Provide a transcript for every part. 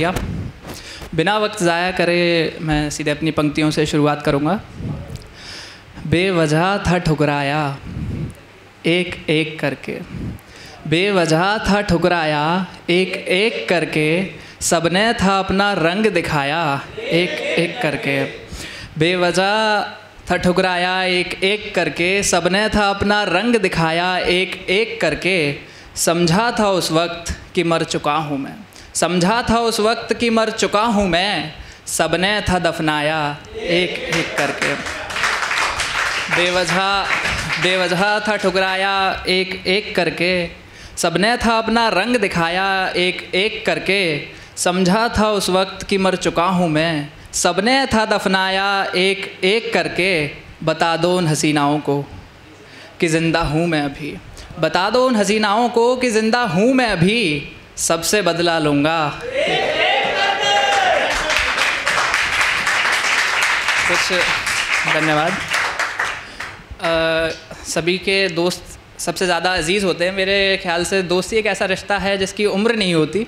या। बिना वक्त ज़ाया करे मैं सीधे अपनी पंक्तियों से शुरुआत करूँगा। बेवजह था ठुकराया, एक एक करके। बेवजह था ठुकराया, एक एक करके। सबने था अपना रंग दिखाया, एक एक करके। बेवजह था ठुकराया, एक एक करके। सबने था अपना रंग दिखाया, एक एक करके। समझा था उस वक्त कि मर चुका हूँ मैं। समझा था उस वक्त कि मर चुका हूँ मैं, सबने था दफनाया एक एक करके। बेवजह बेवजह था ठुकराया एक एक करके, सबने था अपना रंग दिखाया एक एक करके। समझा था उस वक्त कि मर चुका हूँ मैं, सबने था दफनाया एक एक करके। बता दो उन हसीनाओं को कि ज़िंदा हूँ मैं अभी। बता दो उन हसीनाओं को कि ज़िंदा हूँ मैं अभी। सबसे बदला लूँगा। कुछ धन्यवाद। सभी के दोस्त सबसे ज़्यादा अज़ीज़ होते हैं। मेरे ख्याल से दोस्ती एक ऐसा रिश्ता है जिसकी उम्र नहीं होती,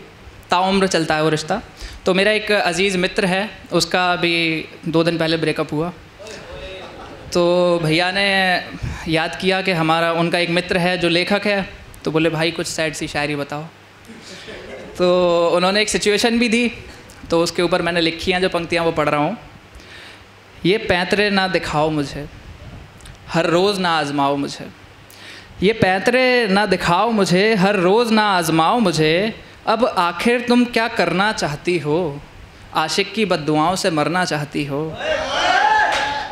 ताउम्र चलता है वो रिश्ता। तो मेरा एक अज़ीज़ मित्र है, उसका अभी दो दिन पहले ब्रेकअप हुआ। तो भैया ने याद किया कि हमारा, उनका एक मित्र है जो लेखक है। तो बोले, भाई, कुछ सैड सी शायरी बताओ। तो उन्होंने एक सिचुएशन भी दी तो उसके ऊपर मैंने लिखी हैं जो पंक्तियाँ वो पढ़ रहा हूँ। ये पैंतरे ना दिखाओ मुझे, हर रोज़ ना आजमाओ मुझे। ये पैंतरे ना दिखाओ मुझे, हर रोज़ ना आजमाओ मुझे, अब आखिर तुम क्या करना चाहती हो? आशिक की बदुआओं से मरना चाहती हो।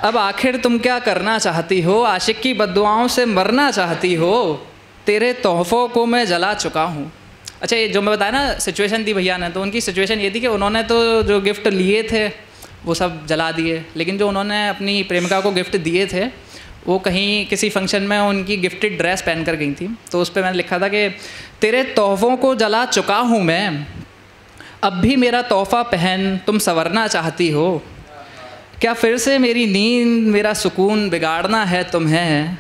अब आखिर तुम क्या करना चाहती हो? आशिक की बदुआओं से मरना चाहती हो? तेरे तोहफ़ों को मैं जला चुका हूँ। अच्छा ये जो मैं बताया ना सिचुएशन थी भैया ने तो उनकी सिचुएशन ये थी कि उन्होंने तो जो गिफ्ट लिए थे, वो सब जला दिए। लेकिन जो उन्होंने अपनी प्रेमिका को गिफ्ट दिए थे, वो कहीं किसी फ़ंक्शन में उनकी गिफ्टेड ड्रेस पहन कर गई थी। तो उस पर मैंने लिखा था कि, तेरे तोहफ़ों को जला चुका हूँ मैं, अब भी मेरा तोहफ़ा पहन तुम संवरना चाहती हो। क्या फिर से मेरी नींद, मेरा सुकून बिगाड़ना है तुम्हें?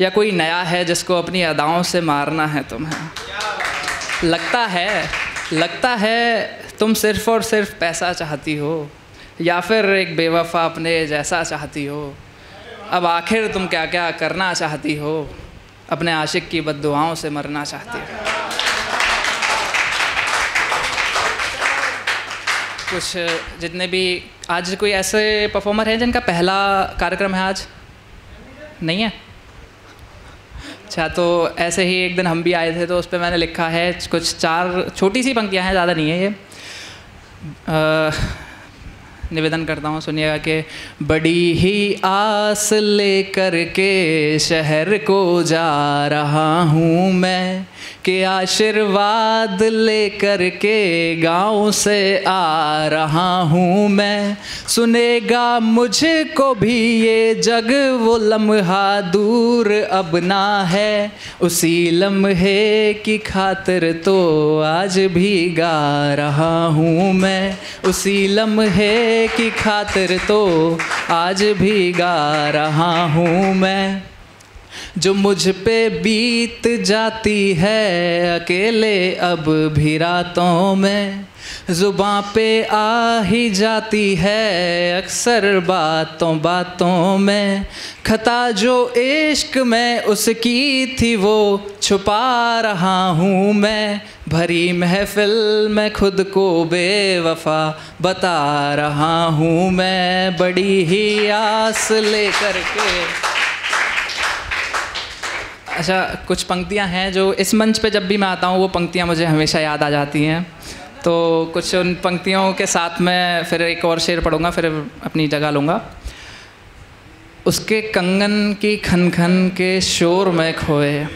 या कोई नया है जिसको अपनी अदाओं से मारना है तुम्हें? लगता है लगता है तुम सिर्फ़ और सिर्फ़ पैसा चाहती हो, या फिर एक बेवफा अपने जैसा चाहती हो। अब आखिर तुम क्या क्या करना चाहती हो, अपने आशिक की बदुआओं से मरना चाहती हो। कुछ, जितने भी, आज कोई ऐसे परफॉर्मर हैं जिनका पहला कार्यक्रम है आज? नहीं है? अच्छा तो ऐसे ही एक दिन हम भी आए थे तो उस पर मैंने लिखा है कुछ चार छोटी सी पंक्तियाँ हैं ज़्यादा नहीं है ये। आ, निवेदन करता हूँ, सुनिएगा कि बड़ी ही आस लेकर के शहर को जा रहा हूँ मैं, कि आशीर्वाद लेकर के गाँव से आ रहा हूँ मैं। सुनेगा मुझको भी ये जग, वो लम्हा दूर अब ना है। उसी लम्हे की खातिर तो आज भी गा रहा हूँ मैं, उसी लम्हे की खातिर तो आज भी गा रहा हूँ मैं। जो मुझ पे बीत जाती है अकेले अब भी रातों में। ज़ुबाँ पे आ ही जाती है अक्सर बातों बातों में। खता जो इश्क में उसकी थी वो छुपा रहा हूँ मैं। भरी महफिल में खुद को बेवफा बता रहा हूँ मैं। बड़ी ही आस लेकर के। अच्छा कुछ पंक्तियाँ हैं जो इस मंच पे जब भी मैं आता हूँ, वो पंक्तियाँ मुझे हमेशा याद आ जाती हैं। तो कुछ उन पंक्तियों के साथ मैं फिर एक और शेर पढ़ूँगा, फिर अपनी जगह लूँगा। उसके कंगन की खन खन के शोर में खोए,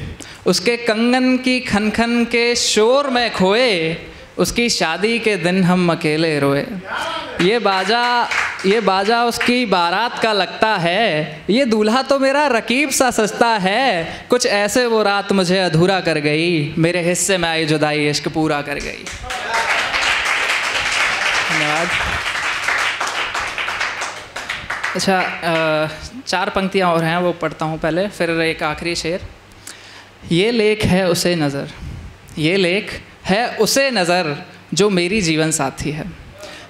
उसके कंगन की खन खन के शोर में खोए, उसकी शादी के दिन हम अकेले रोए। ये बाजा ये बाजा उसकी बारात का लगता है, ये दूल्हा तो मेरा रकीब सा सस्ता है, कुछ ऐसे वो रात मुझे अधूरा कर गई, मेरे हिस्से में आई जुदाई इश्क पूरा कर गई। धन्यवाद। अच्छा चार पंक्तियाँ और हैं, वो पढ़ता हूँ पहले, फिर एक आखिरी शेर। ये लेख है उसे नज़र। ये लेख है उसे नज़र जो मेरी जीवन साथी है।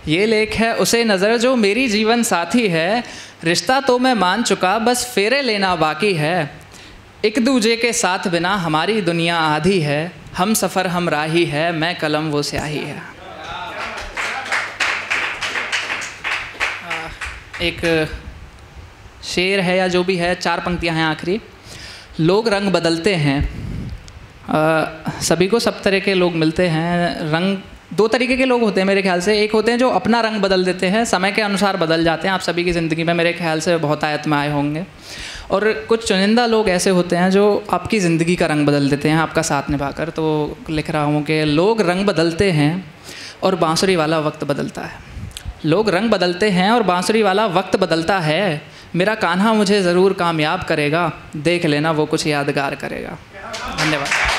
ये लेख है उसे नज़र जो मेरी जीवन साथी है। रिश्ता तो मैं मान चुका, बस फेरे लेना बाकी है। एक दूजे के साथ बिना हमारी दुनिया आधी है। हम सफ़र, हम राही है, मैं कलम वो स्याही है। एक शेर है या जो भी है चार पंक्तियाँ हैं आखिरी। लोग रंग बदलते हैं। आ, सभी को सब तरह के लोग मिलते हैं। रंग दो तरीके के लोग होते हैं मेरे ख्याल से। एक होते हैं जो अपना रंग बदल देते हैं समय के अनुसार बदल जाते हैं। आप सभी की ज़िंदगी में मेरे ख्याल से बहुत आयत में आए होंगे। और कुछ चुनिंदा लोग ऐसे होते हैं जो आपकी ज़िंदगी का रंग बदल देते हैं आपका साथ निभाकर। तो लिख रहा हूँ कि लोग रंग बदलते हैं और बाँसुरी वाला वक्त बदलता है। लोग रंग बदलते हैं और बांसुरी वाला वक्त बदलता है। मेरा कान्हा मुझे ज़रूर कामयाब करेगा। देख लेना, वो कुछ यादगार करेगा। धन्यवाद।